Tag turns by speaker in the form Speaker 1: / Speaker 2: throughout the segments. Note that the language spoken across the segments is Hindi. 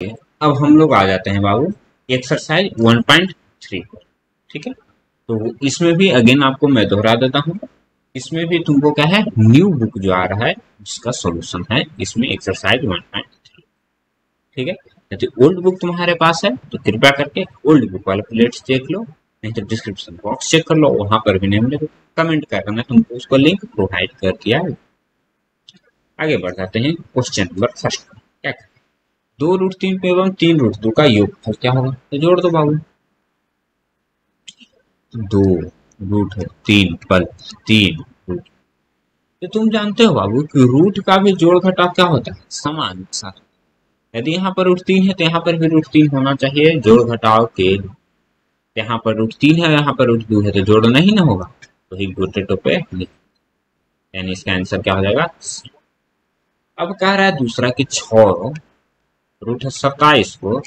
Speaker 1: अब हम लोग आ जाते हैं बाबू। एक्सरसाइज 1.3 पर ठीक है? तो इसमें भी अगेन आपको मैं दोहरा देता हूँ। इसमें भी तुमको क्या है? न्यू बुक जो आ रहा है उसका सॉल्यूशन है, इसमें एक्सरसाइज 1.3 ठीक है? यदि ओल्ड बुक तुम्हारे पास है तो कृपया करके ओल्ड बुक वाले प्लेट्स देख लो, नहीं तो डिस्क्रिप्शन बॉक्स चेक कर लो, वहाँ पर भी नहीं कमेंट कर मैं तुमको, उसको लिंक प्रोवाइड कर दिया आगे बढ़ जाते हैं क्वेश्चन नंबर फ़र्स्ट दो रूट तीन एवं तीन रूट दो का योग फल क्या होगा? तो जोड़ दो बाबू। दो रूट तीन पल तीन रूट। तो तुम जानते हो बाबू कि रूट का भी जोड़ घटाव क्या होता है? समान साथ यदि यहाँ पर रूट तीन है तो यहाँ पर भी रूट तीन होना चाहिए, जोड़ घटाव के। यहाँ पर रूट तीन है, यहाँ पर रूट दो है तो जोड़ नहीं ना होगा। तो ही पोटेटो पे यानी इसका आंसर क्या हो जाएगा? अब कह रहा है दूसरा कि छ रूट है सत्ताईस को,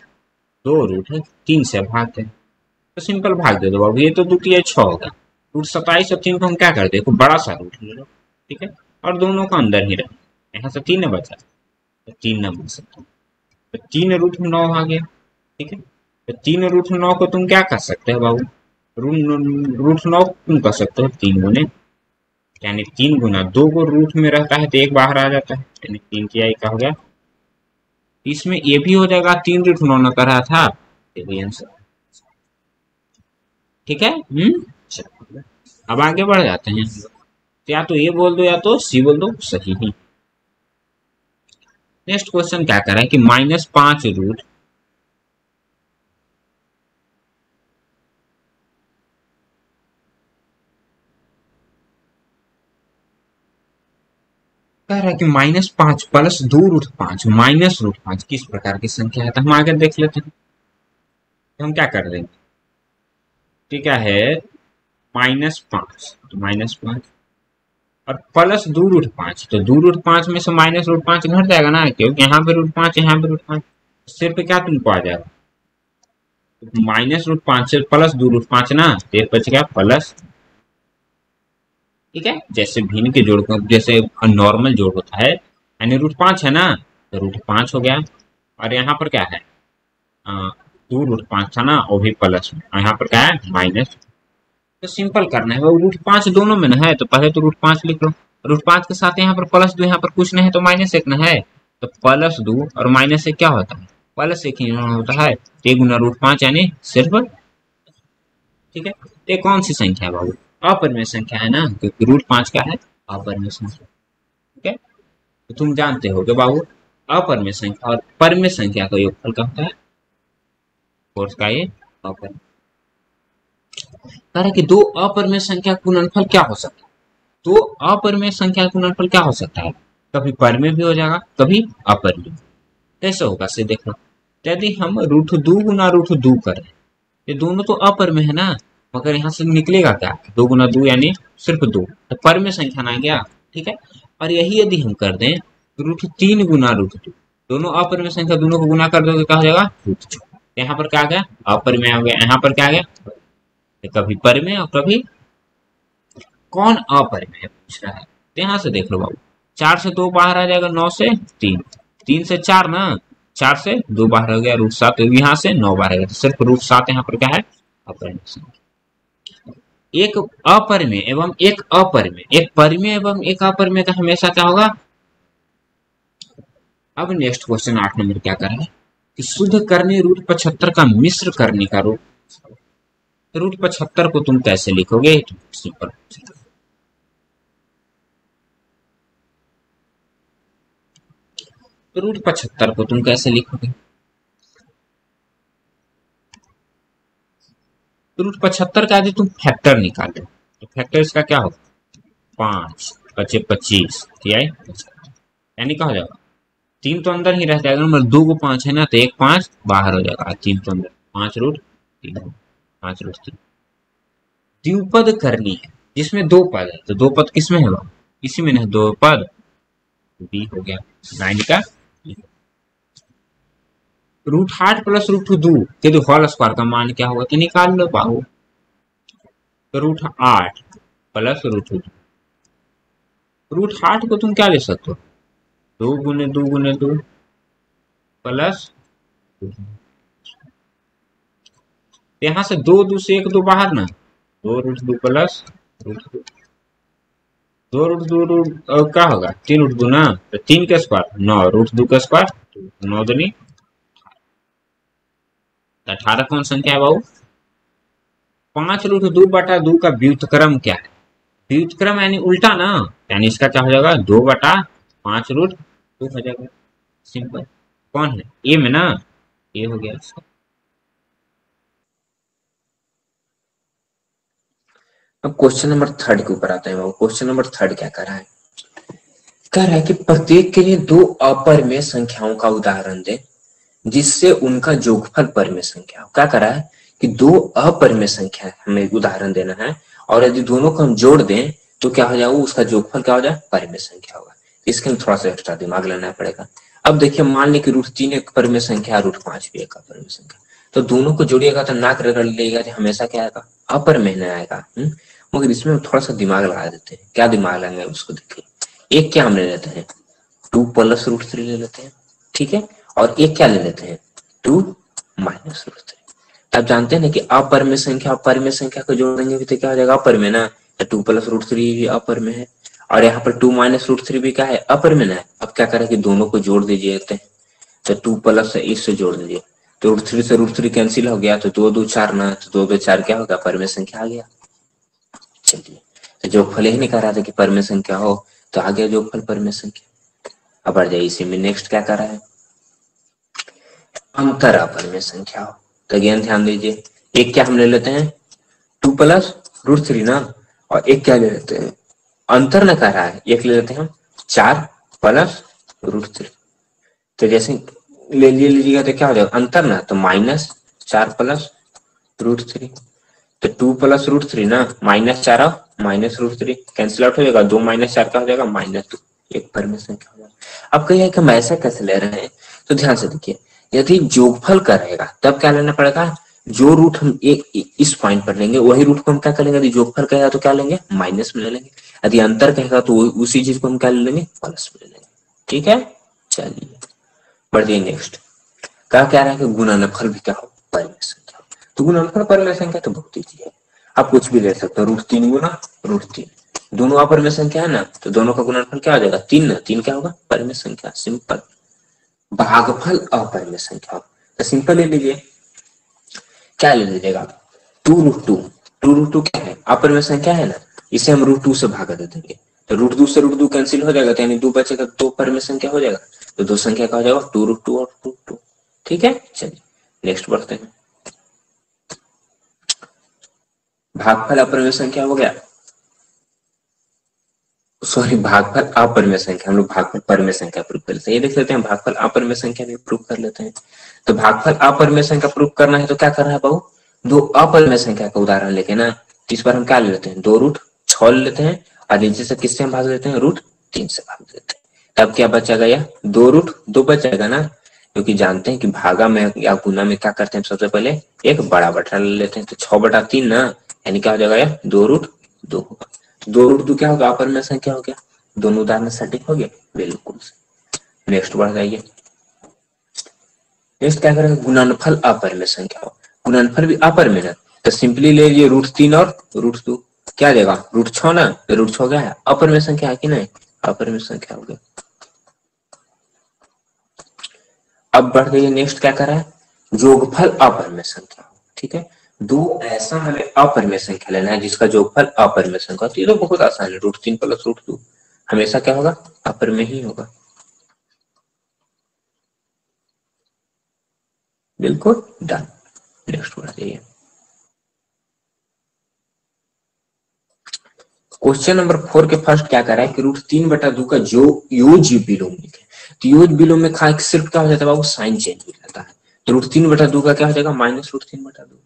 Speaker 1: दो रूट है तीन से भाग दे तो सिंपल भाग दे दो अब ये तो द्वितीय छ होगा रूट सत्ताईस और तीन को हम क्या कर दे? बड़ा सा रूट ले लो, ठीक है? और दोनों का अंदर ही रहे यहाँ से तीन बचा तो तीन न बन सकता तो तीन रूट नौ आ गया, ठीक है? तो तीन रूट नौ को तुम क्या कर सकते हो बाबू? रूट नौ तुम कर सकते हो तीन गुने। यानी तीन गुना दो को रूट में रहता है तो एक बाहर आ जाता है। यानी तीन की आई का हो गया इसमें ये भी हो जाएगा, तीन रूट नौ था। कर रहा था ठीक है? हम्म? अब आगे बढ़ जाते हैं। तो या तो ये बोल दो या तो सी बोल दो, सही है। नेक्स्ट क्वेश्चन क्या कर रहा है कि माइनस पाँच रूट कह रहा है कि माइनस पाँच प्लस दो रूट पाँच माइनस रूट पाँच, किस प्रकार की संख्या है? तो हम आगे देख लेते हैं। तो हम क्या कर देंगे ठीक है माइनस पाँच तो माइनस पाँच, और प्लस दो रूट पाँच तो दो रूट पाँच में से माइनस रूट पाँच घट जाएगा ना, क्योंकि यहाँ पे रूट पाँच, यहाँ पे रूट पाँच सिर्फ़ क्या तुमको आ जाएगा? माइनस रूट पाँच से प्लस दो रूट पाँच ना फिर बच गया प्लस ठीक है? जैसे भिन्न के जोड़ जैसे नॉर्मल जोड़ होता है, यानी रूट पाँच है ना तो रूट पाँच हो गया। और यहाँ पर क्या है? दो रूट पाँच था ना, वो भी प्लस में यहाँ पर क्या है? माइनस तो सिंपल करना है। वो रूट पाँच दोनों में ना है तो पहले तो रूट पाँच लिख लो। रूट पाँच के साथ यहाँ पर प्लस दो, यहाँ पर कुछ नहीं है तो माइनस एक ना है। तो प्लस दो और माइनस एक क्या होता है? प्लस एक ही होता है। एक गुना रूट पाँच, यानी सिर्फ़, ठीक है? ये कौन सी संख्या है बाबू? अपरिमेय संख्या है ना? क्योंकि रूट पाँच का है? अपरिमेय संख्या ठीक है? तो तुम जानते हो कि बाबू अपरिमेय संख्या और परिमेय संख्या का योगफल क्या होता है? कोर्स का ये अपरिमेय कह रहे कि दो अपरिमेय संख्या गुणनफल क्या हो सकता है? दो अपरिमेय संख्या गुणनफल क्या हो सकता है? कभी परिमेय भी हो जाएगा, कभी अपर अपरिमेय कैसे होगा से देखो। यदि हम रूट दो गुना रूठ दो करें ये दोनों तो अपरिमेय है ना? मगर यहाँ से निकलेगा क्या? दो गुना दो यानी सिर्फ़ दो। तो परिमेय संख्या ना गया, ठीक है? और यही यदि हम कर दें, रूट तीन गुना रूट दो। दोनों अपरिमेय संख्या दोनों को गुना कर दोगे क्या हो जाएगा रूठ यहाँ पर क्या आ गया? अपरिमेय हो गया। यहाँ पर क्या आ गया? कभी परिमेय और कभी कौन अपरिमेय पूछ रहा है। तो यहाँ से देख लो बाबू। चार से दो बाहर आ जाएगा, नौ से तीन। तीन से चार ना? चार से दो बाहर हो गया, रूट सात। यहाँ से नौ बाहर गया। तो सिर्फ़ रूट सात यहाँ पर क्या है? अपरिमेय एक अपरिमेय एवं एक अपरिमेय। एक परिमेय एवं एक अपरिमेय का हमेशा क्या होगा? अब नेक्स्ट क्वेश्चन आठ नंबर क्या कर रहा है? कि शुद्ध करने रूट पचहत्तर का मिश्र करने का रूप रूट पचहत्तर को तुम कैसे लिखोगे? सिंपल रूट पचहत्तर को तुम कैसे लिखोगे? रूट पचहत्तर का यदि तुम फैक्टर निकालो। तो फैक्टर इसका क्या होगा? पाँच, पचे पच्चीस यानी क्या हो जाएगा? तीन तो अंदर ही रह जाएगा नंबर दो को पाँच है ना तो एक पाँच बाहर हो जाएगा तीन तो अंदर। पाँच रूट तीन, पाँच रूट तीन। द्विपद करनी है, जिसमें दो पद है। तो दो पद किसमें है? बाबू इसी में नहीं दो पद। बी हो गया नाइन का रूट आठ प्लस रूट दो के दो होल स्क्वायर का मान क्या होगा तो निकाल लो बाबू तो रूट आठ प्लस रूट दो। रूट आठ को तुम क्या ले सकते हो? दो गुने दो गुने दो प्लस यहाँ से दो दो से एक, दो बाहर ना? दो रूट दो प्लस रूट दो। दो रूट दो रूट क्या होगा? तीन रूट दो ना? तो तीन के स्क्वायर, नौ। रूट दो का स्क्वायर, नौ दनी अठारह कौन संख्या है बाबू। पाँच रूट दो बटा दो का व्युतक्रम क्या है? व्युतक्रम यानी उल्टा ना, यानी इसका क्या हो जाएगा? दो बटा पाँच रूट दो हो जाएगा। सिंपल कौन है? ए में ना? ए हो गया इसका।
Speaker 2: अब क्वेश्चन नंबर थर्ड के ऊपर आते हैं बाबू। क्वेश्चन नंबर थर्ड क्या कर रहा है? कह रहा है कि प्रत्येक के लिए दो अपर में संख्याओं का उदाहरण दें। जिससे उनका जोगफल परिमेय संख्या क्या करा है कि दो अपरिमेय संख्या हमें उदाहरण देना है। और यदि दोनों को हम जोड़ दें तो क्या हो जाएगा? उसका जोगफल क्या हो जाए परिमेय संख्या होगा? इसके लिए थोड़ा सा एक्स्ट्रा दिमाग लेना पड़ेगा। अब देखिए, मान ली कि रूट तीन एक परिमेय संख्या रूट पाँच भी एक अपरिमेय संख्या तो दोनों को जोड़िएगा तो नाक रगड़ लेगा तो हमेशा क्या आएगा? अपरिमेय नहीं आएगा। हम्म? मगर इसमें थोड़ा सा दिमाग लगा देते हैं। क्या दिमाग लगाएँगे? उसको देखिए। एक क्या हम ले लेते हैं? टू प्लस रूट थ्री ले लेते हैं। ठीक है? और एक क्या ले लेते हैं? टू माइनस रूट थ्री आप जानते हैं ना कि अपर में संख्या अपर में संख्या को जोड़ देंगे तो क्या हो जाएगा? अपर में ना? टू प्लस रूट थ्री भी अपर में है। और यहाँ पर टू माइनस रूट थ्री भी क्या है? अपर में ना है। अब क्या करें कि दोनों को जोड़ दीजिए तो टू प्लस इससे जोड़ दीजिए। तो रूट थ्री से रूट थ्री कैंसिल हो गया तो दो दो, चार ना? तो दो दो, चार क्या होगा पर में संख्या आ गया। चलिए। तो जो फल ही नहीं कह रहा था कि पर में संख्या हो तो आ गया जो फल पर में संख्या। अब आ जाइए, इसी में नेक्स्ट क्या कर रहा है? अंतर अपर में संख्या हो। तो अगेन ध्यान दीजिए, एक क्या हम ले लेते हैं? टू प्लस रूट थ्री ना? और एक क्या ले लेते हैं? अंतर न कर रहा है, एक ले लेते हैं हम, चार प्लस रूट थ्री तो जैसे ले लिए, लीजिएगा तो क्या हो जाएगा? अंतर ना तो माइनस चार प्लस रूट थ्री तो टू प्लस रूट थ्री ना? माइनस चार minus root three cancel out हो जाएगा, दो माइनस चार का हो जाएगा माइनस टू एक पर में संख्या हो जाएगा। अब कहिए कि हम ऐसा कैसे ले रहे हैं? तो ध्यान से देखिए यदि जोगफल का रहेगा, तब क्या लेना पड़ेगा? जो रूट हम एक इस पॉइंट पर लेंगे, वही रूट को हम क्या करेंगे? यदि जोगफल कहेगा तो क्या लेंगे? माइनस में ले लेंगे। यदि अंतर कहेगा तो उसी चीज़ को हम क्या ले लेंगे? प्लस में ले लेंगे। ठीक है? चलिए बढ़िए नेक्स्ट क्या कह रहा है कि गुणनफल भी क्या हो? परिमेय संख्या तो गुणनफल परिमेय संख्या तो बहुत ईजी है। आप कुछ भी ले सकते हो रूट तीन गुना रूट तीन। दोनों अपरिमेय संख्या है ना? तो दोनों का गुणनफल क्या हो जाएगा? तीन ना। तीन क्या होगा? परिमेय संख्या सिंपल भागफल अपरिमेय संख्या। तो सिंपल ले लीजिए। क्या ले लीजिएगा? Two root two two root two क्या है? अपरिमेय संख्या है ना? इसे हम रूट टू से भाग दे देंगे। तो रूट टू से रूट टू कैंसिल हो जाएगा तो यानी दो बचेगा दो परिमेय संख्या हो जाएगा। तो दो संख्या का हो जाएगा टू रूट टू और रूट टू ठीक है? चलिए नेक्स्ट बढ़ते हैं। भागफल अपरिमेय संख्या हो गया। सॉरी भागफल अपरिमेय संख्या। हम लोग भागफल परिमेय संख्या प्रूफ कर लेते हैं। ये देख लेते हैं भागफल अपरिमेय संख्या भी प्रूफ कर लेते हैं। तो भागफल अपरिमेय संख्या प्रूफ करना है तो क्या करना है बहु दो अपरिमेय संख्या का उदाहरण लेके ना, इस बार हम क्या लेते हैं? दो रूट छ लेते हैं, और नीचे से किससे हम भाग लेते हैं? रूट तीन से भाग लेते हैं। तब क्या बचेगा या? दो रूट दो बचेगा ना? क्योंकि जानते हैं कि भागा में या गुना में क्या करते हैं सबसे पहले? एक बड़ा बटा ले लेते हैं। तो छ बटा तीन ना, यानी क्या हो जाएगा या? दो रूट दो होगा। दो रूट दो क्या होगा? अपर में संख्या हो गया? दोनों उदाहरण सटीक हो गए बिल्कुल नेक्स्ट बढ़ जाइए। नेक्स्ट क्या करेंगे? गुणनफल अपर में संख्या गुणनफल भी अपर में तो सिंपली ले लीजिए रूट तीन और रूट दो। क्या देगा रूट छो ना? तो रूट छो गया। है अपर में संख्या है कि नहीं? अपर में संख्या हो गया। अब बढ़ गई नेक्स्ट क्या कर? है जोगफल अपर में संख्या ठीक है? दो ऐसा हमें अपरिमेय संख्या लेना है जिसका जोगफल अपरिमेय संख्या तो ये तो बहुत आसान है, रूट तीन प्लस रूट टू हमेशा क्या होगा? अपरिमेय ही होगा। बिल्कुल डन नेक्स्ट बढ़ जाइए क्वेश्चन नंबर फोर के फ़र्स्ट क्या कर रहा है कि रूट तीन बटा दो का जो योज बिलोम लिखे तो योज बिलोम में खा सिर्फ़ क्या हो जाता है वो साइन चेंज हो जाता है। तो रूट तीन बटा दो का क्या हो जाएगा? माइनस रूट तीन बटा दो।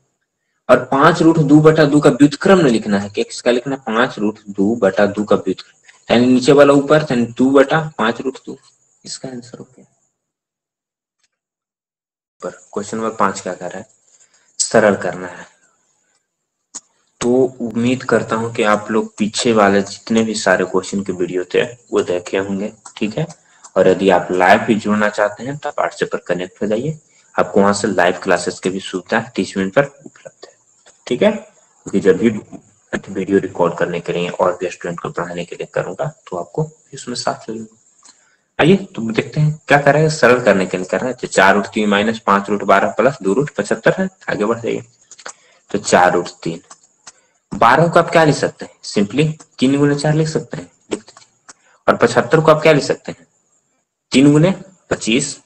Speaker 2: और पाँच रूट दो बटा दो का व्युतक्रम न लिखना है किसका लिखना है? पाँच रूट दो बटा दो का व्युतक्रम। यानी नीचे वाला ऊपर, यानी दो बटा पाँच रूट दो। इसका आंसर हो गया। पर क्वेश्चन नंबर पाँच क्या कर रहा है? सरल करना है। तो उम्मीद करता हूँ कि आप लोग पीछे वाले जितने भी सारे क्वेश्चन के वीडियो थे, वो देखे होंगे, ठीक है? और यदि आप लाइव भी जुड़ना चाहते हैं तो आप व्हाट्सएप पर कनेक्ट हो जाइए। आपको वहाँ से लाइव क्लासेस की भी सुविधा टीच पर उपलब्ध है। ठीक है? क्योंकि जब भी वीडियो रिकॉर्ड करने के लिए और भी स्टूडेंट को पढ़ाने के लिए करूँगा तो आपको इसमें साथ ले आइए तो देखते हैं क्या कर रहे हैं, सरल करने के लिए कर रहे हैं। तो चार रूट तीन माइनस पाँच रूट बारह प्लस दो रूट पचहत्तर है, आगे बढ़ जाइए तो चार रूट तीन। बारह को आप क्या लिख सकते हैं? सिंपली तीन गुने चार लिख सकते हैं। और पचहत्तर को आप क्या लिख सकते हैं? तीन गुने पच्चीस।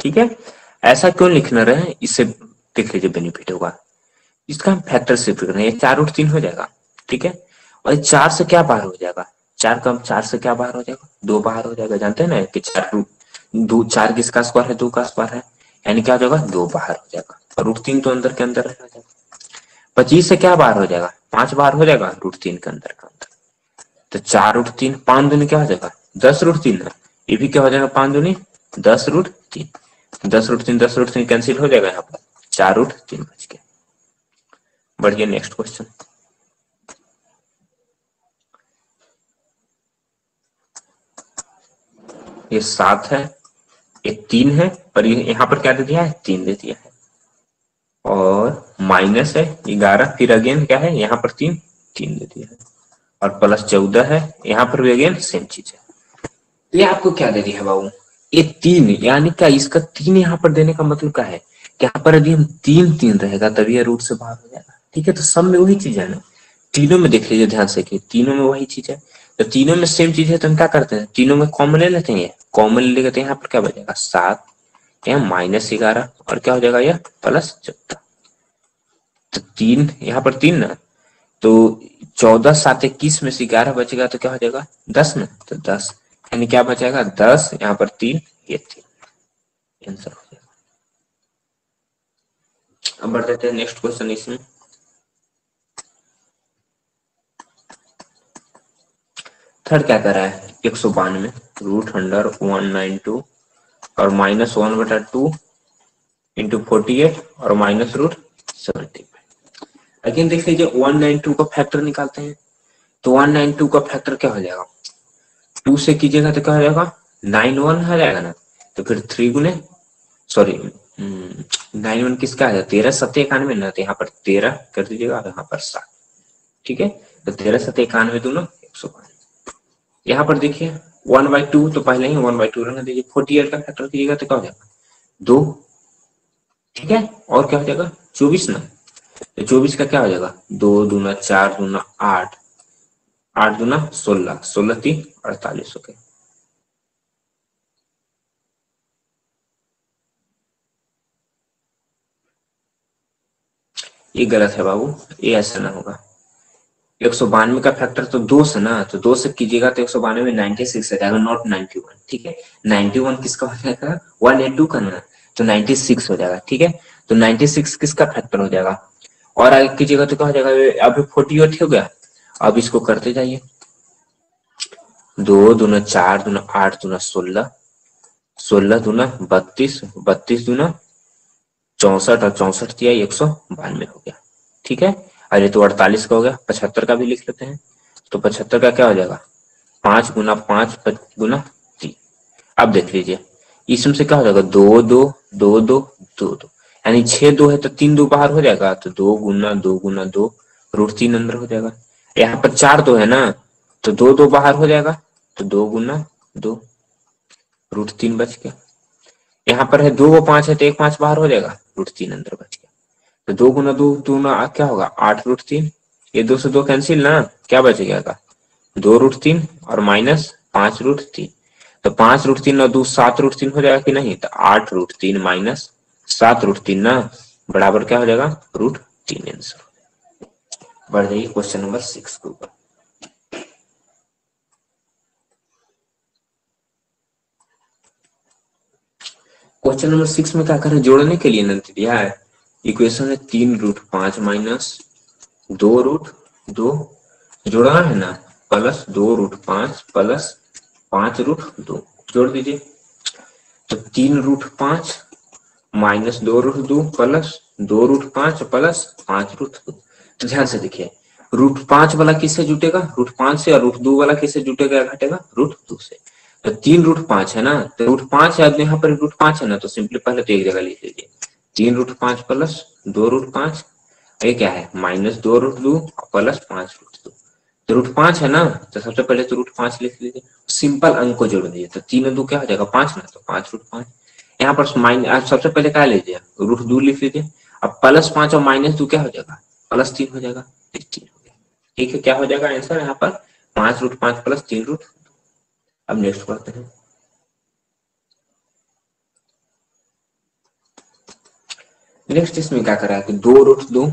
Speaker 2: ठीक है? ऐसा क्यों लिखना रहे इससे देख लीजिए बेनिफिट होगा। इसका हम फैक्टर शिफ्ट कर रहे चार रूट तीन हो जाएगा, ठीक है? और चार से क्या बाहर हो जाएगा? चार कम चार से क्या बाहर हो जाएगा? दो बाहर हो जाएगा, जानते हैं ना कि चार रूट दो, चार किसका स्क्वायर है? दो का स्क्वायर है। यानी क्या हो जाएगा? दो बाहर हो जाएगा। और रूट तीन तो अंदर के अंदर पच्चीस से क्या बाहर हो जाएगा? पाँच बाहर हो जाएगा रूट तीन के अंदर का अंदर। तो चार रूट तीन, पाँच दूनी क्या हो जाएगा? दस रूट तीन है। ये भी क्या हो जाएगा? पाँच दूनी, दस रूट तीन। दस रूट तीन, दस रूट तीन कैंसिल हो जाएगा यहाँ पर। चार रूट तीन बच गया बढ़िया नेक्स्ट क्वेश्चन ये सात है, ये तीन है, पर यहाँ पर क्या दे दिया है? तीन दे दिया है। और माइनस है ग्यारह, फिर अगेन क्या है? यहाँ पर तीन तीन दे दिया है। और प्लस चौदह है, यहाँ पर भी अगेन सेम चीज़ है। ये आपको क्या दे दिया है बाबू? ये तीन, यानी क्या इसका तीन यहाँ पर देने का मतलब क्या है? कि यहाँ पर यदि हम तीन तीन रहेगा, तभी यह रूट से बाहर हो जाएगा। ठीक है तो सब में वही चीज़ है। ना तीनों में देख लीजिए ध्यान से कि तीनों में वही चीज़ है। तो तीनों में सेम चीज़ है तो हम क्या करते हैं? तीनों में कॉमन ले लेते हैं। कॉमन ले लेते हैं, यहाँ पर क्या बचेगा? सात, यहाँ माइनस ग्यारह, और क्या हो जाएगा यह? प्लस चौदह। तो तीन, यहाँ पर तीन ना। तो चौदह, सात, इक्कीस में से ग्यारह बचेगा तो क्या हो जाएगा? दस ना तो दस, यानी क्या बचेगा? दस, यहाँ पर तीन, ये तीन। आंसर हो जाएगा। अब बढ़ जाते हैं नेक्स्ट क्वेश्चन इसमें। थर्ड क्या कर रहा है? एक सौ बानवे root under one nine two और माइनस वन बटा टू इंटू फोर्टी एट और माइनस रूट सेवेंटी अगेन देख लीजिए वन नाइन टू का फैक्टर निकालते हैं। तो वन नाइन टू का फैक्टर क्या हो जाएगा? टू से कीजिएगा तो क्या हो जाएगा? नाइन वन हो जाएगा ना। तो फिर थ्री गुने सॉरी नाइन वन किसका है? तेरह सत्य इक्यानवे ना तो यहाँ पर तेरह कर दीजिएगा यहाँ पर सात। ठीक है? तो तेरह सत्य इक्यानवे दोनों एक सौ बानवे यहाँ पर देखिए, वन बाई टू तो पहले ही वन बाई टू रहना दीजिए। फोर्टी एट का फैक्टर कीजिएगा तो क्या हो जाएगा? दो। ठीक है? और क्या हो जाएगा? चौबीस ना। तो चौबीस का क्या हो जाएगा? दो दूना चार दूना आठ। आठ दूना सोलह। सोलह तीन अड़तालीस हो गए ये गलत है बाबू, ये ऐसा ना होगा। एक सौ बानवे का फैक्टर तो दो से ना तो दो से कीजिएगा तो एक सौ बानवे नाइनटी सिक्स आ जाएगा नॉट नाइनटी वन ठीक है? नाइनटी वन किसका हो जाएगा? वन एट टू का ना तो नाइनटी सिक्स हो जाएगा, ठीक है? तो नाइनटी सिक्स किसका फैक्टर हो जाएगा? और आगे कीजिएगा तो क्या हो जाएगा? अभी फोर्टी एट हो गया, अब इसको करते जाइए। दो, दूना चार, दूना आठ, दूना सोलह सोलह दूना बत्तीस बत्तीस दूना चौसठ और चौसठ दिया एक सौ बानवे हो गया। ठीक है? अरे तो अड़तालीस का हो गया, पचहत्तर का भी लिख लेते हैं। तो पचहत्तर का क्या हो जाएगा? पाँच गुना पाँच गुना तीन। अब देख लीजिए, इसमें से क्या हो जाएगा? दो दो दो दो दो दो। यानी छह दो है तो तीन दो बाहर हो जाएगा तो दो गुना दो गुना दो, रूट तीन अंदर हो जाएगा। यहाँ पर चार दो है ना तो दो दो बाहर हो जाएगा तो दो गुना दो, रूट तीन बच गया। यहाँ पर है दो वो पाँच है तो एक पाँच बाहर हो जाएगा। रूट तीन अंदर बच गया। तो दो गुना दो दो ना क्या होगा? आठ रूट तीन। ये दो से दो कैंसिल ना, क्या बच गया दो रूट तीन और माइनस पाँच रूट तीन। तो पाँच रूट तीन और दो, सात रूट तीन हो जाएगा कि नहीं? तो आठ रूट तीन माइनस सात रूट तीन ना, बराबर क्या हो जाएगा? रूट तीन आंसर बढ़ जाइए क्वेश्चन नंबर सिक्स के ऊपर। क्वेश्चन नंबर सिक्स में क्या करें जोड़ने के लिए नंत दिया है। इक्वेशन है तीन रूट पाँच माइनस दो रूट दो। जोड़ना है ना? प्लस दो रूट पाँच प्लस पाँच रूट दो। जोड़ दीजिए। तो तीन रूट पाँच माइनस दो रूट दो प्लस दो रूट पाँच प्लस पाँच रूट दो। तो ध्यान से देखिए। रूट पाँच वाला किससे जुटेगा? रूट पाँच से और रूट दो वाला किससे जुटेगा घटेगा? रूट दो से। तो तीन रूट पाँच है ना? तो रूट पाँच है यहाँ पर रूट पाँच है ना तो सिंपली पहले तो एक जगह लिख लीजिए तीन रूट पाँच प्लस दो रूट पाँच, ये क्या है? माइनस दो रूट दो प्लस पाँच रूट दो। तो रूट पाँच है ना? तो सबसे पहले तो रूट पाँच लिख लीजिए। सिंपल अंक को जोड़ दीजिए तो तीन दो क्या हो जाएगा? पाँच ना तो पाँच रूट पाँच। यहाँ पर माइनस सबसे पहले क्या लीजिए? रूट दो लिख लीजिए। अब प्लस पाँच और माइनस दो क्या हो जाएगा? प्लस तीन हो जाएगा। ठीक है, क्या हो जाएगा? आंसर यहाँ पर, पाँच रूट पाँच प्लस तीन रूट अब नेक्स्ट पढ़ते हैं। नेक्स्ट इसमें क्या करा है कि दो रूट दो।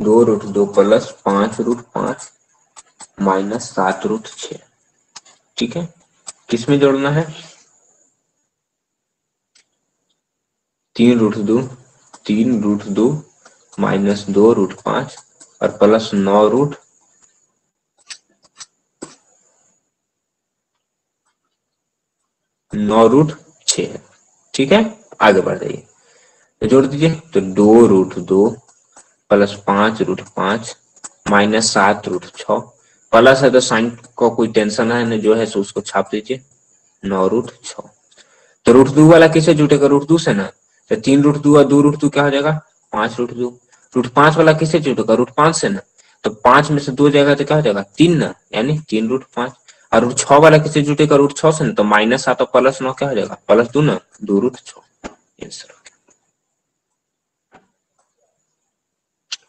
Speaker 2: दो रूट दो प्लस पाँच रूट पाँच माइनस सात रूट छ ठीक है? किसमें जोड़ना है? तीन रूट दो, तीन रूट दो माइनस दो रूट पाँच और प्लस नौ रूट नौ रूट छ है। ठीक है? आगे बढ़ जाइए। तो जोड़ दीजिए तो दो रूट दो, प्लस पाँच रूट पाँच, माइनस सात रूट छ प्लस है तो साइन को कोई टेंशन है, ना जो है सो उसको छाप दीजिए। नौ रूट छ तो रूट दो वाला किसे जुटेगा रूट दो से ना? तो तीन रूट दो और दो रूट दो क्या हो जाएगा? पाँच रूट दो। रूट पाँच वाला किसे जुटेगा रूट पाँच से ना? तो पाँच में से दो जाएगा तो क्या हो जाएगा? तीन ना? यानी तीन रूट पाँच। और छ वाला किसे जुटेगा रूट छ से ना तो माइनस सात और प्लस नौ क्या हो जाएगा? प्लस दो ना, दो रूट छ आंसर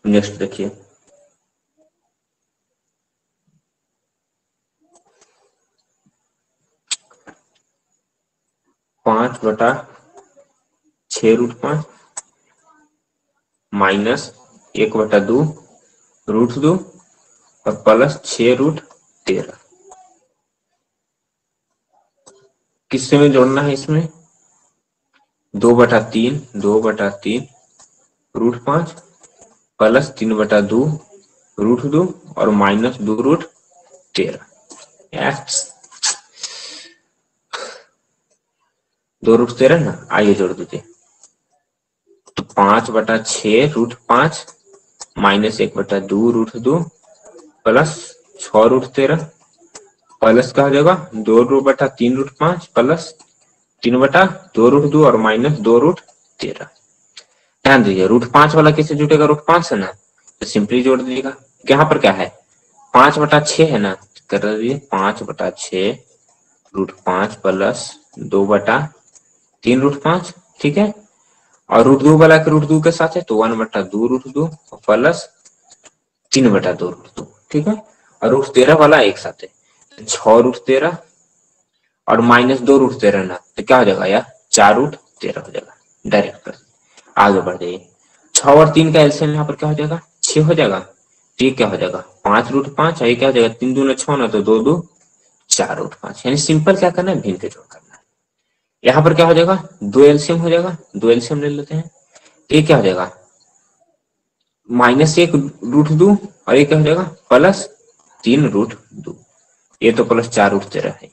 Speaker 2: नेक्स्ट देखिए। पाँच बटा छ रूट पाँच माइनस एक बटा दो, रूट दो, और प्लस छ रूट तेरह। किससे में जोड़ना है इसमें? दो बटा तीन, दो बटा तीन, रूट पाँच, प्लस तीन बटा दो, रूट दो, और माइनस दो, रूट तेरह। दो रूट तेरह ना? आइए जोड़ देते तो पाँच बटा छ रूट पाँच, माइनस एक बटा दो, रूट दो, प्लस छ रूट तेरह। प्लस का हो जाएगा? दो रूट बटा तीन रूट पाँच प्लस तीन बटा दो रूट दो और माइनस दो रूट तेरह। ध्यान दीजिए रूट पाँच वाला कैसे जुटेगा? रूट पाँच से ना? तो सिंपली जोड़ दीजिएगा। यहाँ पर क्या है? पाँच बटा छ है ना? कर दीजिए, पाँच बटा छ रूट पाँच प्लस दो बटा तीन रूट पाँच, ठीक है? और रूट दो वाला के रूट दो के साथ है तो वन बटा दो रूट दो प्लस तीन बटा दो रूट दो, ठीक है? और रूट तेरह वाला एक साथ है। छ रूट तेरह और माइनस दो रूट तेरह ना तो क्या हो जाएगा यार? चार रूट तेरह हो जाएगा डायरेक्ट कर। आगे बढ़ जाइए। छ और तीन का एल्सियम यहाँ पर क्या हो जाएगा? छ हो जाएगा। तो ये क्या हो जाएगा? पाँच रूट पाँच ये क्या हो जाएगा? तीन दो न छह ना तो दो दो, चार रूट पाँच। यानी सिंपल क्या करना है? भिन्न के जोड़ करना है। यहाँ पर क्या हो जाएगा? दो एल्सियम हो जाएगा। दो एल्सियम ले लेते हैं। ये क्या हो जाएगा? माइनस एक रूट दो, और ये क्या हो जाएगा? प्लस तीन रूट दो। ये तो प्लस चार रूट तेरह है।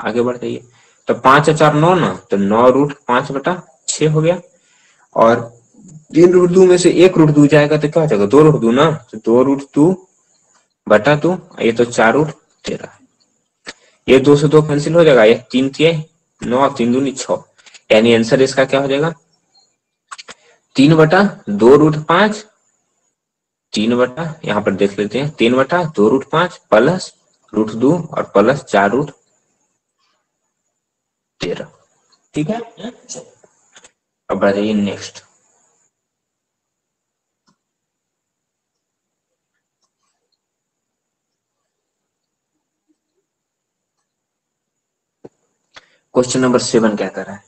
Speaker 2: आगे बढ़ जाइए तो पाँच चार नौ ना तो नौ रूट पाँच बटा छ हो गया। और तीन रूट दो में से एक रूट दो जाएगा तो क्या हो जाएगा? दो रूट दो ना तो दो रूट दो बटा दो, ये तो चार रूट तेरह ये दो से दो कैंसिल हो जाएगा, ये तीन थे नौ तीन दूनी छ यानी आंसर इसका क्या हो जाएगा? तीन बटा दो रूट पाँच, तीन बटा, यहाँ पर देख लेते हैं, तीन बटा दो रूट पाँच प्लस रूट दो और प्लस चार रूट तेरह। ठीक है? अब बढ़ाइए नेक्स्ट क्वेश्चन नंबर सेवन क्या कर रहा है?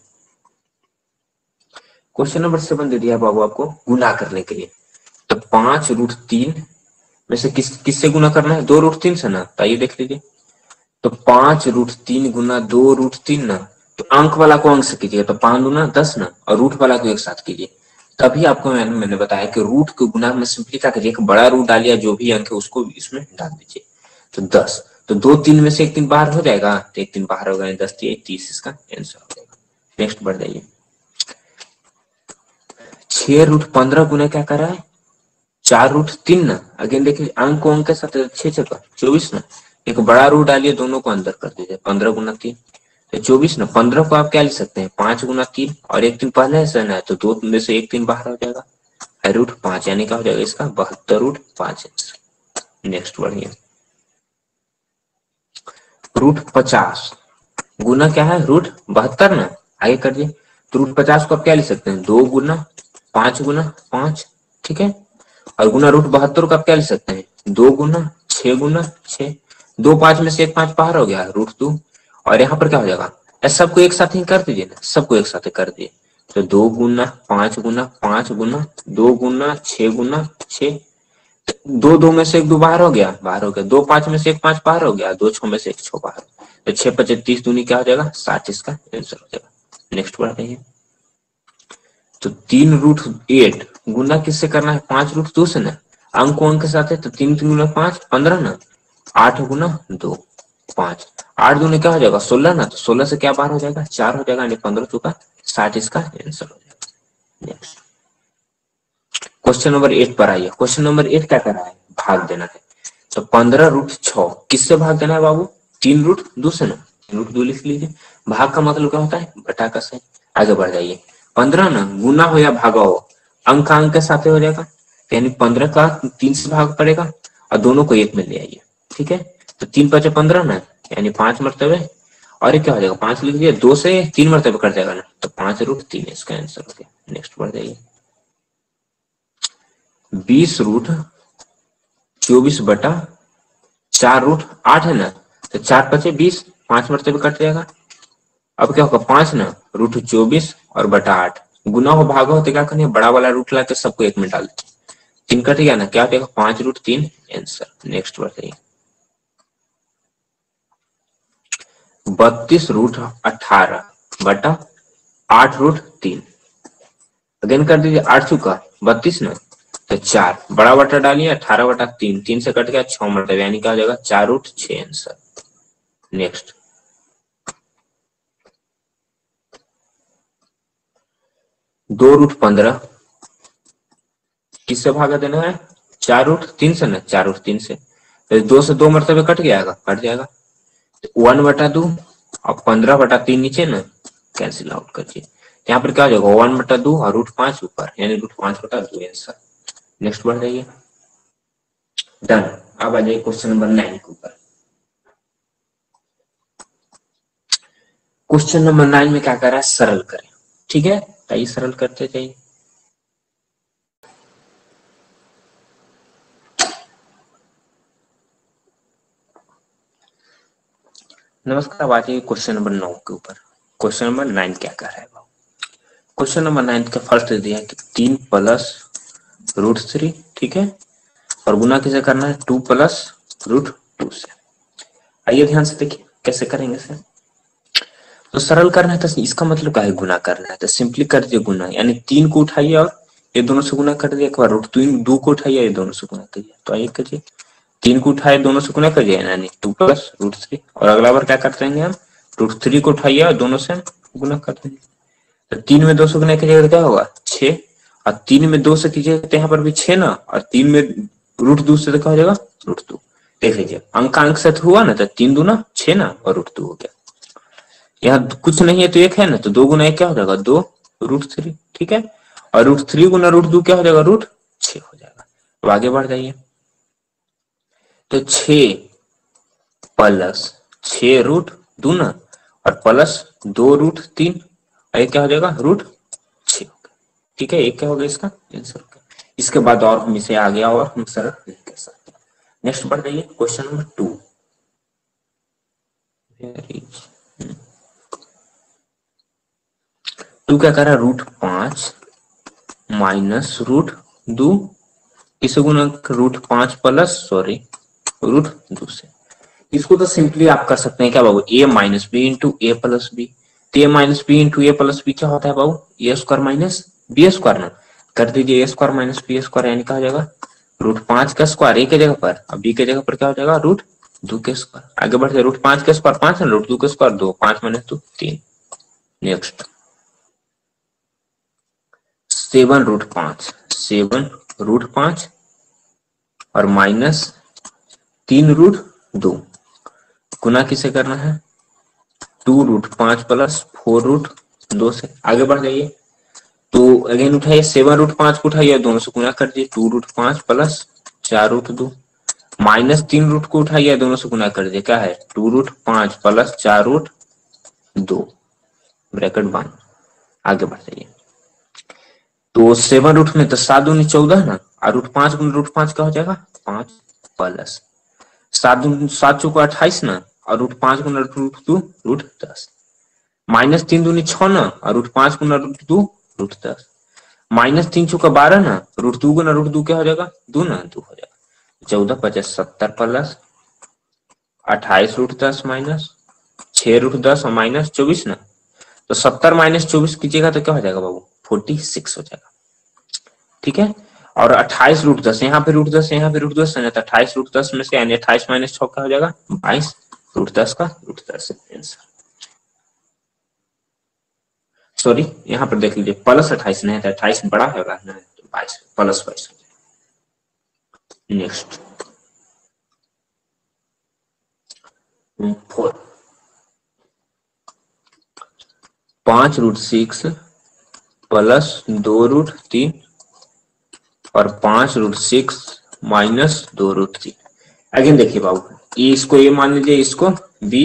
Speaker 2: क्वेश्चन नंबर सेवन दे दिया बाबू आपको गुना करने के लिए। तो पाँच रूट तीन में से किस, किससे गुना करना है? दो रूट तीन से ना? तो आइए देख लीजिए। तो पाँच रूट तीन गुना दो रूट तीन ना? तो अंक वाला को अंक से कीजिएगा तो पाँच गुना दस ना? और रूट वाला को एक साथ कीजिए। तभी आपको मैंने मैंने बताया कि रूट के गुना में सिंपली क्या करिए एक बड़ा रूट डालिए, जो भी अंक है उसको इसमें डाल दीजिए। तो दस। तो दो तीन में से एक तीन बाहर हो जाएगा। तो एक तीन बाहर होगा दस तीस, इसका आंसर हो जाएगा। नेक्स्ट बढ़ जाइए। छह रूट पंद्रह गुना क्या कर रहा है? चार रूट, तीन ना। अगेन देखिए, अंक को अंक के साथ छह छह चौबीस ना। एक बड़ा रूट डालिए, दोनों को अंदर कर दीजिए, पंद्रह गुना तीन। तो चौबीस ना, पंद्रह को आप क्या लिख सकते हैं? पाँच गुना तीन, और एक तीन पहले से ना तो दो में से एक तीन बाहर हो जाएगा। रूट पाँच, यानी क्या हो जाएगा इसका? बहत्तर रूट पाँच नेक्स्ट बढ़िए रूट पचास। गुना क्या है? रूट बहत्तर ना। आगे कर दिए तो रूट पचास को आप क्या लिख सकते हैं? दो गुना, पाँच गुना, पाँच, ठीक है? और गुना रूट बहत्तर को आप क्या लिख सकते हैं? दो गुना, छह गुना, छह। दो पाँच में से एक पाँच बाहर हो गया रूट दो और यहाँ पर क्या हो जाएगा? सबको एक साथ ही कर दीजिए ना, सबको एक साथ कर दिए तो दो गुना, पाँच गुना पाँच गुना, दो गुना, छह गुना छ दो दो में से एक दो बाहर हो गया, बाहर हो गया। दो पाँच में से एक पाँच बाहर हो गया, दो छो में से एक छो बाहर तो छह पचे तीस दूनी क्या हो जाएगा? साठ इसका आंसर हो जाएगा। नेक्स्ट बढ़ रही है। तो तीन रूट एट गुना किससे करना है? पाँच रूट दो से ना। अंक अंक के साथ है? तो तीन तीन गुना पाँच, पंद्रह ना। आठ गुना दो, पाँच। आठ दो क्या हो जाएगा? सोलह ना। तो सोलह से क्या बार हो जाएगा? चार हो जाएगा, यानी पंद्रह चुका साठ इसका आंसर हो जाएगा। क्वेश्चन नंबर एट पर आइए। क्वेश्चन नंबर एट क्या कर रहा है? भाग देना है। तो पंद्रह रूट छ किससे भाग देना है बाबू? तीन रूट दो से ना। तीन रूट दो लिख लीजिए। भाग का मतलब क्या होता है? बटा का से आगे बढ़ जाइए। पंद्रह ना। गुना हो या भागा हो? अंक अंक के साथ हो जाएगा, यानी पंद्रह का तीन से भाग पड़ेगा और दोनों को एक में ले आइए, ठीक है? तो तीन पचे पंद्रह ना, यानी पाँच मरतबे, और क्या हो जाएगा? पाँच लिख दिया दो से तीन मरतबे कर जाएगा ना तो पाँच रूट तीन इसका आंसर हो गया नेक्स्ट बढ़ जाइए। बीस रूट चौबीस बटा चार रूट आठ है ना तो चार पचे बीस, पाँच मरतबे कट जाएगा। अब क्या होगा? पाँच ना, रूट चौबीस और बटा आठ गुना हो भागा हो तो क्या करनी बड़ा वाला रूट ला के सबको एक में डाल दीजिए तीन कट गया ना, क्या हो पाँच रूट तीन? आंसर नेक्स्ट बढ़ जाइए बत्तीस रूट अठारह, बटा आठ रूट तीन। अगेन कर दीजिए, आठ चुका। बत्तीस ना? तो चार। बड़ा बटा डालिए, अठारह बटा तीन। तीन से कट गया, छह मतलब यानी क्या हो जाएगा? चार रूट छ आंसर नेक्स्ट दो रूट पंद्रह। किससे भागा देना है? चार रूट तीन से ना, चार रूट तीन से। तो दो से दो मरतबे कट गया कट जाएगा। वन बटा दो और पंद्रह बटा तीन नीचे ना कैंसिल आउट करिए। यहाँ पर क्या हो जाएगा? वन बटा दो और रूट पाँच ऊपर, यानी रूट पाँच बटा दो आंसर नेक्स्ट बढ़ जाइए। डन अब आ जाइए क्वेश्चन नंबर नाइन के ऊपर। क्वेश्चन नंबर नाइन में क्या कर? रहा है सरल करें। ठीक है? आइए सरल करते जाइए नमस्कार बात क्वेश्चन नंबर नौ के ऊपर। क्वेश्चन नंबर नाइन क्या कर रहा है क्वेश्चन नंबर नाइन का फ़र्स्ट दिया कि तीन प्लस रूट थ्री ठीक है? और गुना किसे करना है? टू प्लस रूट टू से। आइए ध्यान से देखिए, कैसे करेंगे सर तो सरल करना है तो इसका मतलब क्या है गुना करना है? तो सिंपली कर दिए गुना। यानी तीन को उठाइए और ये दोनों से गुना कर दिया, एक बार रूट तीन, दो को उठाइए, ये दोनों से गुना करिए। तो आइए करिए। तीन को उठाए, दोनों से गुना करिए, यानी टू प्लस रूट थ्री और अगला बार क्या करते हैं हम? रूट थ्री को उठाइए और दोनों से गुना कर देंगे। तो तीन में दो से गुना कीजिएगा क्या होगा? छ और तीन में दो से कीजिएगा तो यहाँ पर भी छह ना? और तीन में रूट दो से तो क्या हो जाएगा? रूट दो देख लीजिए अंक अंक से तो हुआ ना तो तीन दो ना, छह ना, और रूट दो हो गया। यहाँ कुछ नहीं है तो एक है ना तो दो गुना एक क्या हो जाएगा? दो रूट थ्री ठीक है? और रूट थ्री गुना रूट दो क्या हो जाएगा? रूट छ हो जाएगा। अब आगे बढ़ जाइए। तो छ प्लस छ रूट दो ना और प्लस दो रूट तीन एक क्या हो जाएगा? रूट छ हो गया। ठीक है? एक क्या होगा इसका? आंसर इसके बाद और हम इसे आगे और हम नहीं कर सकते। नेक्स्ट बढ़ जाइए क्वेश्चन नंबर टू टू क्या कर? रहा है रूट पाँच माइनस रूट दो। किसे गुना रूट पाँच प्लस, सॉरी, रूट दो से। इसको तो सिंपली आप कर सकते हैं, क्या बाबू? A minus B into A plus B तो A minus B into A plus B क्या होता है बाबू? A square minus B square ना। कर दीजिए A square minus B square यानी क्या हो जाएगा? रूट पाँच का स्क्वायर ए के जगह पर, अब बी के जगह पर क्या हो जाएगा? रूट दो के स्क्वायर आगे बढ़ते रूट पाँच के स्क्वायर पाँच है रूट दो के स्क्वायर दो। पाँच माइनस दो, तीन। नेक्स्ट सेवन रूट पाँच, सेवन रूट पाँच और माइनस तीन रूट दो। गुना किसे करना है? टू रूट पाँच प्लस फोर रूट दो से आगे बढ़ जाइए। तो अगेन उठाइए, सेवन रूट पाँच को उठाइए, दोनों से गुना कर दिए टू रूट पाँच प्लस चार रूट दो। माइनस तीन रूट को उठाइए, दोनों से गुना कर दिए क्या है? टू रूट पाँच प्लस चार रूट दो। ब्रैकेट बंद आगे बढ़ जाइए। तो सेवन रूट में तो सात दूनी चौदह ना? और रूट पाँच गुना रूट पाँच क्या हो जाएगा? पाँच प्लस। सात सात चौको अट्ठाईस ना? और रूट पाँच गुना रूट दो, रूट दस। माइनस तीन दूनी छह ना? और रूट पाँच गुना रूट दो, रूट दस। माइनस तीन चौका बारह ना? रूट दो गुना रूट दो क्या हो जाएगा? दो ना, दो हो जाएगा। चौदह पचास सत्तर प्लस। अट्ठाईस रूट दस माइनस। छह रूट दस और माइनस चौबीस ना? तो सत्तर माइनस चौबीस कीजिएगा तो क्या हो जाएगा बाबू? फोर्टी सिक्स हो जाएगा। ठीक है? और अट्ठाईस रूट दस, यहाँ पे रूट दस, यहाँ पे रूट दस है तो अट्ठाईस रूट दस में से यानी अट्ठाईस माइनस छह क्या हो जाएगा, बाईस रूट दस का रूट दस आंसर सॉरी यहाँ पर देख लीजिए प्लस अट्ठाईस नहीं है अट्ठाईस बड़ा ना तो बाईस प्लस बाईस हो जाएगा। नेक्स्ट फोर पाँच रूट सिक्स प्लस दो रूट तीन और पाँच रूट सिक्स माइनस दो रूट तीन। अगेन देखिए बाबू, ये इसको ए मान लीजिए इसको बी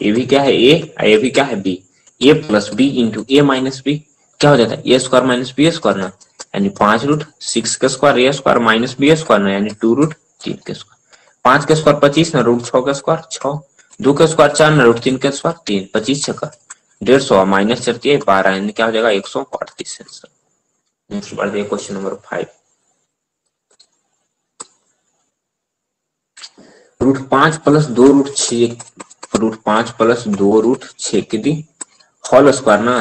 Speaker 2: ये भी क्या है ए ये भी क्या है B A plus B into A minus B क्या हो जाता है? A square minus B square ना। यानी पाँच रूट सिक्स का square A square minus B square ना, यानी टू रूट तीन के स्क्वायर पाँच का स्क्वायर पच्चीस ना, रूट छह का स्क्वायर छह। दो का स्क्वायर चार ना, रूट तीन का स्क्वायर तीन, पच्चीस छक्का डेढ़ सौ माइनस चलती है बारह यानी क्या हो जाएगा? एक सौ अड़तीस answer question number five root पाँच प्लस दो रूट छ रूट पाँच प्लस दो रूट छ के दी. होल स्क्वायर ना?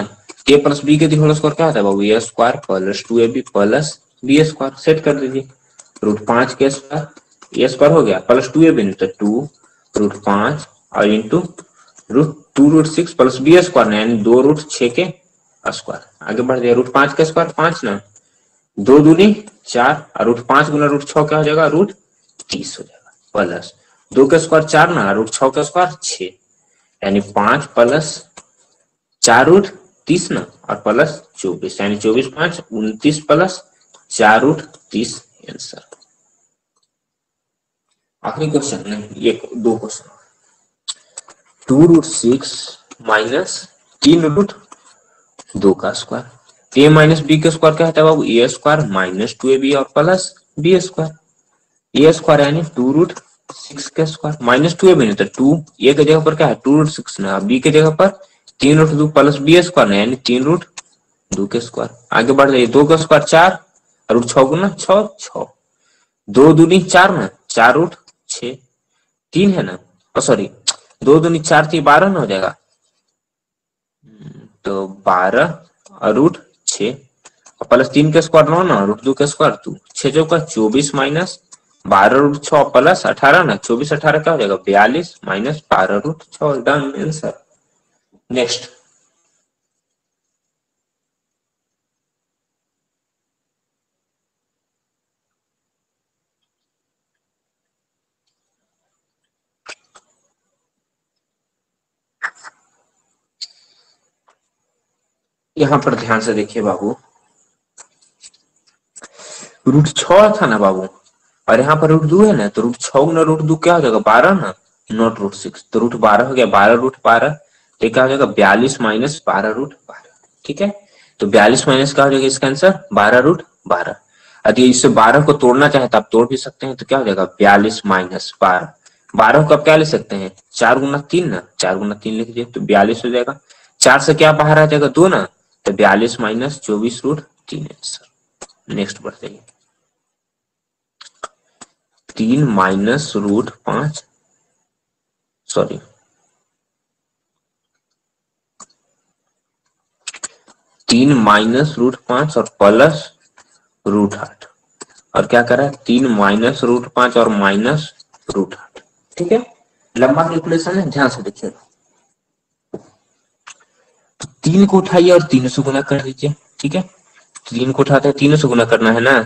Speaker 2: ए प्लस बी के दी होल स्क्वायर क्या होता है? बाबू A square plus two A B plus B square set कर दीजिए. रूट पाँच के स्क्वायर ए स्क्वायर हो गया. Plus two A B two root पाँच और into root two root six plus B square यानी दो रूट छ के स्क्वायर आगे बढ़ जाए रूट पाँच का स्क्वायर पाँच ना। दो दूनी, चार, और रूट पाँच गुना रूट छह क्या हो जाएगा? रूट तीस हो जाएगा प्लस दो का स्क्वायर चार ना रूट छह का स्क्वायर छ यानी पाँच प्लस चार रूट तीस ना, और प्लस चौबीस। यानी चौबीस पाँच, उनतीस प्लस चार रूट तीस आंसर आखिरी क्वेश्चन नहीं एक दो question two root six minus तीन रूट दो का स्क्वायर। ए माइनस बी का स्क्वायर क्या होता है बाबू A square minus two A B और plus B square. A square यानी टू रूट सिक्स का square. Minus two A B नहीं तो टू ए के जगह पर क्या है? टू रूट सिक्स ना। बी के जगह पर तीन रूट दो प्लस बी स्क्वायर ना, यानी तीन रूट दो के स्क्वायर। आगे बढ़ जाइए। दो का स्क्वायर चार, रूट छह गुना छ छ दो दूनी चार ना, चार रूट छ तीन है ना? सॉरी दो दूनी चार थी, बारह ना हो जाएगा। तो बारह और रूट छ प्लस तीन के स्क्वायर नौ ना रूट दो के स्क्वायर टू छह का चौबीस माइनस बारह रूट छ प्लस अठारह ना, चौबीस अठारह क्या हो जाएगा? बयालीस माइनस बारह रूट छ डन आंसर नेक्स्ट यहाँ पर ध्यान से देखिए बाबू। रूट छ था ना बाबू? और यहाँ पर रूट दो है ना तो रूट छ रूट दो क्या हो जाएगा? बारह ना? नॉट रूट सिक्स तो रूट बारह हो गया, बारह रूट बारह। तो क्या हो जाएगा? बयालीस माइनस बारह रूट बारह। ठीक है? तो बयालीस माइनस क्या हो जाएगा इसका आंसर बारह रूट बारह। यदि इससे बारह को तोड़ना चाहे तो आप तोड़ भी सकते हैं तो क्या हो जाएगा? बयालीस माइनस बारह। बारह को आप क्या ले सकते हैं? चार गुना तीन ना? चार गुना तीन लिख दीजिए तो बयालीस हो जाएगा। चार से क्या बाहर आ जाएगा? दो ना? तो बयालीस माइनस चौबीस रूट तीन आंसर नेक्स्ट बढ़ते जाइए तीन माइनस रूट पाँच, सॉरी। तीन माइनस रूट पाँच और प्लस रूट आठ। और क्या करा? तीन माइनस रूट पाँच और माइनस रूट आठ। ठीक है? लंबा कैलकुलेशन है, ध्यान से देखिए तो तीन को उठाइए और तीन से गुना कर दीजिए, ठीक है? तीन को उठाते हैं, तीनों से गुना करना है ना?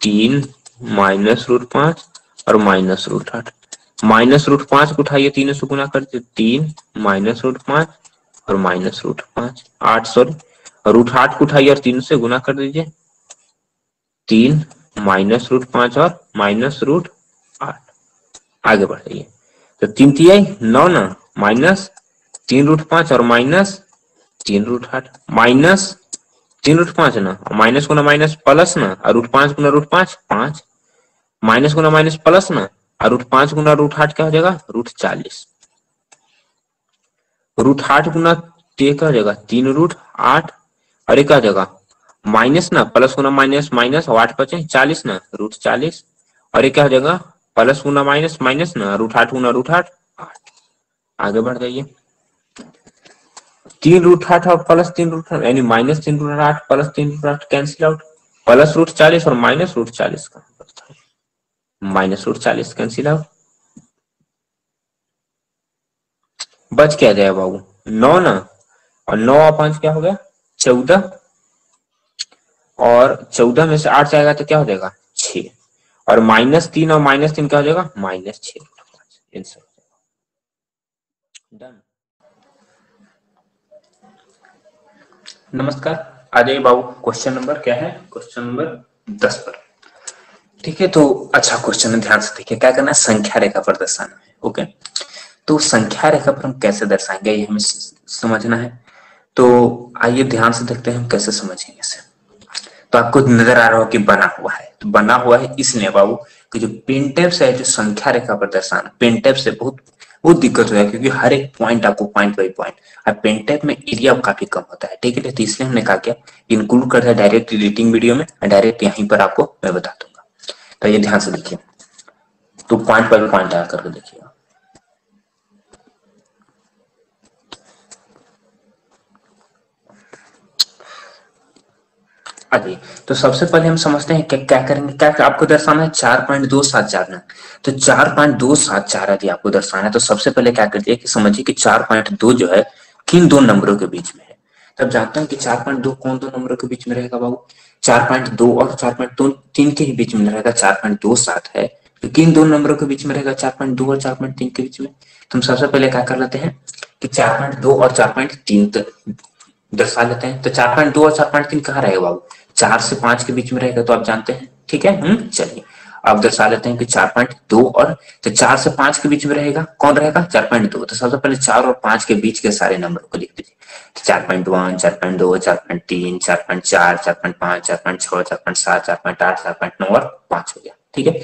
Speaker 2: तीन माइनस रूट पाँच और माइनस रूट आठ। माइनस रूट पाँच को उठाइए, तीनों से गुना कर दीजिए, तीन माइनस रूट पाँच और माइनस रूट पाँच। आठ, सॉरी। रूट आठ को उठाइए और तीन से गुना कर दीजिए। तीन माइनस रूट पाँच और माइनस रूट आठ। आगे बढ़ जाइए तो तीन तिहाई, नौ ना, माइनस तीन रूट पाँच और माइनस तीन रूट आठ, माइनस, तीन रूट पाँच ना? माइनस गुना माइनस प्लस ना? और रूट पाँच गुना रूट पाँच पाँच। माइनस गुना माइनस प्लस ना? और रूट पाँच गुना रूट आठ क्या हो जाएगा? रूट चालीस। रूट आठ गुना क्या हो जाएगा? तीन रूट आठ। और एक जगह माइनस ना? प्लस गुना माइनस माइनस आठ पचे चालीस ना? रूट चालीस। और एक क्या हो जाएगा? प्लस गुना माइनस माइनस ना? रूट आठ गुना रूट आठ। आगे बढ़ जाइए। तीन रूट आठ और प्लस तीन रूट आठ, यानी माइनस तीन रूट आठ प्लस तीन रूट आठ कैंसिल आउट प्लस रूट चालीस और माइनस रूट चालीस का माइनस रूट चालीस कैंसिल आउट बच क्या जाए बाबू? नौ ना? और नौ और पाँच क्या हो गया? चौदह। और चौदह में से आठ जाएगा तो क्या हो जाएगा? छ और माइनस तीन और माइनस तीन क्या हो जाएगा? माइनस छ डन नमस्कार। आ जाइए बाबू क्वेश्चन नंबर क्या है? क्वेश्चन नंबर दस पर। ठीक है तो अच्छा क्वेश्चन है, ध्यान से देखिए, क्या करना है? संख्या रेखा पर दर्शाना है ओके तो संख्या रेखा पर हम कैसे दर्शाएँगे, ये हमें समझना है। तो आइए ध्यान से देखते हैं, हम कैसे समझेंगे इसे। तो आपको नज़र आ रहा हो कि बना हुआ है। तो बना हुआ है इसलिए बाबू, कि जो पेन से है, जो संख्या रेखा पर दर्शाना पेन से बहुत बहुत दिक्कत हो क्योंकि हर एक पॉइंट आपको पॉइंट बाई पॉइंट अब टाइप में एरिया काफ़ी कम होता है, ठीक है? तो इसलिए हमने कहा क्या इंक्लूड करता है डायरेक्ट एडिटिंग वीडियो में डायरेक्ट यहीं पर आपको मैं बता दूँगा। तो ये ध्यान से देखिए। तो पॉइंट बाई पॉइंट आकर करके आगे तो सबसे पहले हम समझते हैं क्या क्या करेंगे क्या आपको दर्शाना है चार पॉइंट दो सात चार ना तो चार पॉइंट दो सात चार यदि आपको दर्शाना है तो सबसे पहले क्या कर दिया कि समझिए कि चार पॉइंट दो जो है किन दो नंबरों के बीच में है तब जानते हैं कि चार पॉइंट दो कौन दो नंबरों के बीच में रहेगा बाबू चार पॉइंट दो और चार पॉइंट दो तीन के ही बीच में रहेगा चार पॉइंट दो सात है तो किन दो नंबरों के बीच में रहेगा चार पॉइंट दो और चार पॉइंट तीन के बीच में तो हम सबसे पहले क्या कर लेते हैं कि चार पॉइंट दो और चार पॉइंट तीन दर्शा लेते हैं तो चार पॉइंट दो और चार पॉइंट तीन कहाँ रहेगा बाबू चार से पाँच के बीच में रहेगा तो आप जानते हैं ठीक है हम्म चलिए आप दर्शा लेते हैं कि चार पॉइंट दो और तो चार से पाँच के बीच में रहेगा कौन रहेगा चार पॉइंट दो तो सबसे पहले चार और पाँच के बीच के सारे नंबर को लिख दीजिए तो चार पॉइंट वन चार पॉइंट दो चार पॉइंट तीन चार पॉइंट चार चार पॉइंट पाँच चार पॉइंट छह चार पॉइंट सात चार पॉइंट आठ चार पॉइंट नौ और पाँच हो गया ठीक है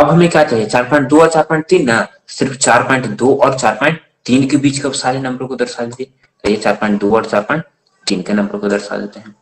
Speaker 2: अब हमें क्या चाहिए चार पॉइंट दो और चार पॉइंट तीन ना सिर्फ़ चार पॉइंट दो और चार पॉइंट तीन के बीच का सारे नंबर को दर्शा दीजिए तो चार पॉइंट दो और चार पॉइंट तीन के नंबर को दर्शा देते हैं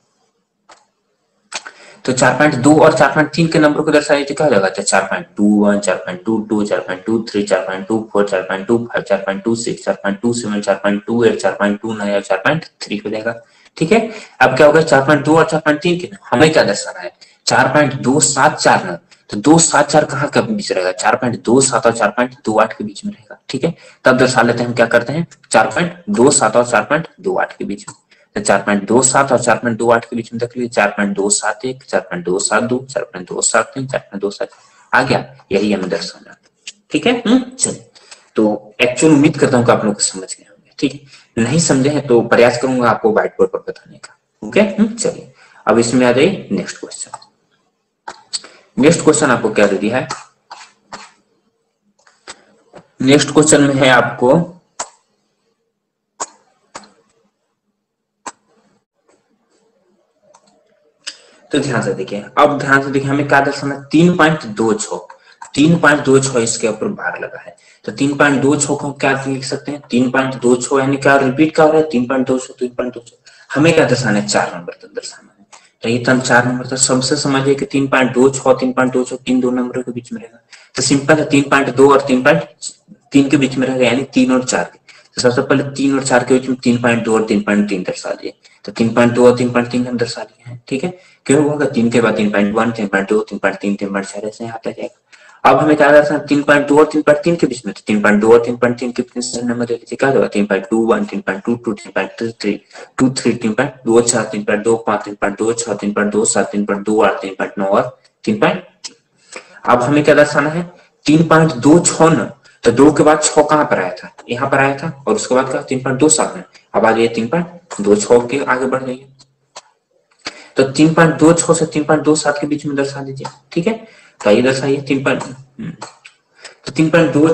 Speaker 2: तो चार पॉइंट दो और चार पॉइंट तीन के नंबर को दर्शाइए तो क्या हो जाएगा चार पॉइंट टू वन चार पॉइंट टू टू चार पॉइंट टू थ्री चार पॉइंट टू फोर चार पॉइंट टू फाइव चार पॉइंट टू सिक्स चार पॉइंट टू सेवन चार पॉइंट टू एट चार पॉइंट टू नाइन और चार पॉइंट थ्री हो जाएगा ठीक है अब क्या होगा चार पॉइंट दो और चार पॉइंट तीन के हमें क्या दर्शाना है चार पॉइंट दो सात चार ना तो दो सात चार कहाँ के बीच रहेगा चार पॉइंट दो सात और चार पॉइंट दो आठ के बीच में रहेगा ठीक है तब दर्शा लेते हैं हम क्या करते हैं चार पॉइंट दो सात और चार पॉइंट दो आठ के बीच में तो चार पॉइंट दो सात और चार पॉइंट दो आठ के बीच में देख लीजिए चार पॉइंट दो सात एक चार पॉइंट दो सात दो चार पॉइंट दो सात तीन चार पॉइंट दो सात आ गया यही हमें दर्शाना ठीक है? हम्म, चलिए। तो एक्चुअल उम्मीद करता हूँ कि आप लोग समझ गए होंगे। ठीक नहीं समझे हैं तो प्रयास करूँगा आपको व्हाइट बोर्ड पर बताने का। ओके? हम्म, चलिए। अब इसमें आ जाइए नेक्स्ट क्वेश्चन नेक्स्ट क्वेश्चन आपको क्या दे दिया है? नेक्स्ट क्वेश्चन में है आपको तो ध्यान से देखिए अब ध्यान से देखिए हमें क्या दर्शाना तीन पॉइंट दो छ तीन पॉइंट दो छ इसके ऊपर भार लगा है तो तीन पॉइंट दो छ को क्या लिख सकते हैं तीन पॉइंट दो छ यानी क्या रिपीट क्या हो रहा है तीन पॉइंट दो छ तीन पॉइंट दो छ हमें क्या दर्शाना है चार नंबर तक दर्शाना है तो ये तम चार नंबर तक सबसे समझिए कि तीन पॉइंट दो छ तीन पॉइंट दो छ तीन दो नंबरों के बीच में रहेगा तो सिंपल है तीन पॉइंट दो और तीन पॉइंट तीन के बीच में रहेगा यानी तीन और चार के तो सबसे पहले तीन और चार के बीच में तीन पॉइंट दो और तीन पॉइंट तीन दर्शा दिए तो तीन पॉइंट दो और तीन पॉइंट तीन हम दर्शा दिए हैं ठीक है क्यों होगा तीन के बाद तीन पॉइंट वन तीन पॉइंट दो तीन पॉइंट तीन तीन पॉइंट चार ऐसे आता जाएगा अब हमें क्या दर्शाना तीन पॉइंट दो और तीन पॉइंट तीन के बीच में तो तीन पॉइंट दो और तीन पॉइंट तीन के बीच में नंबर दे लीजिए क्या होगा तीन पॉइंट टू वन तीन पॉइंट टू टू तीन पॉइंट थ्री टू थ्री तीन पॉइंट दो चार तीन पॉइंट दो पाँच तीन पॉइंट दो छह तीन पॉइंट दो सात तीन पॉइंट दो आठ तीन पॉइंट नौ और तीन पॉइंट अब हमें क्या दर्शाना है तीन पॉइंट दो छ न तो दो के बाद छह कहाँ पर आया था यहाँ पर आया था और उसके बाद क्या तीन पॉइंट दो सात में अब आ तीन पॉइंट दो छह के आगे बढ़ गई तो तीन पॉइंट दो छह से तीन पॉइंट दो सात के बीच में दर्शा दीजिए ठीक है तो आइए दर्शाइए तीन पॉइंट हम्म। तो तीन पॉइंट दो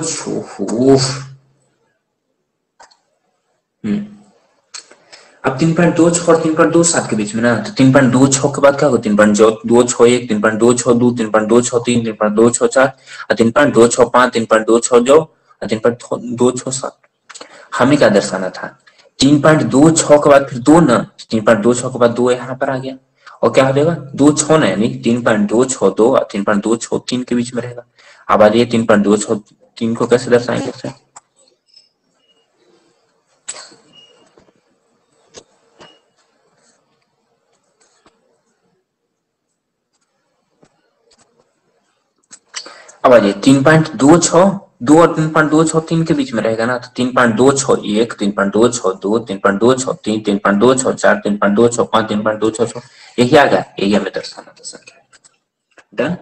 Speaker 2: हम्म। अब तीन पॉइंट दो छह और तीन पॉइंट दो सात के बीच में ना तो तीन पॉइंट दो छह के बाद क्या होगा तीन पॉइंट दो छह एक तीन पॉइंट दो छह दो तीन पॉइंट दो छह तीन तीन पॉइंट दो छह चार और तीन पॉइंट दो छह पाँच तीन पॉइंट दो छह दो और तीन पॉइंट दो छह सात हमें क्या दर्शाना था तीन पॉइंट दो छह के बाद फिर दो ना तीन पॉइंट दो छह के बाद दो यहाँ पर आ गया। और क्या हो जाएगा? दो छह ना, यानी तीन पॉइंट दो छह दो, तीन पॉइंट दो छह तीन के बीच में रहेगा। अब आ जाइए तीन पॉइंट दो छह तीन को कैसे दर्शाएँगे सर अब आ जाइए तीन पॉइंट दो छ दो और तीन पॉइंट दो छो तीन के बीच में रहेगा ना तो तीन पॉइंट दो छो एक, तीन पॉइंट दो छो दो, तीन पॉइंट दो छो तीन तीन पॉइंट दो छो चार, तीन पॉइंट दो छ पाँच, तीन पॉइंट दो छ यही आ गया, यही हमें दर्शाना था संख्या। डन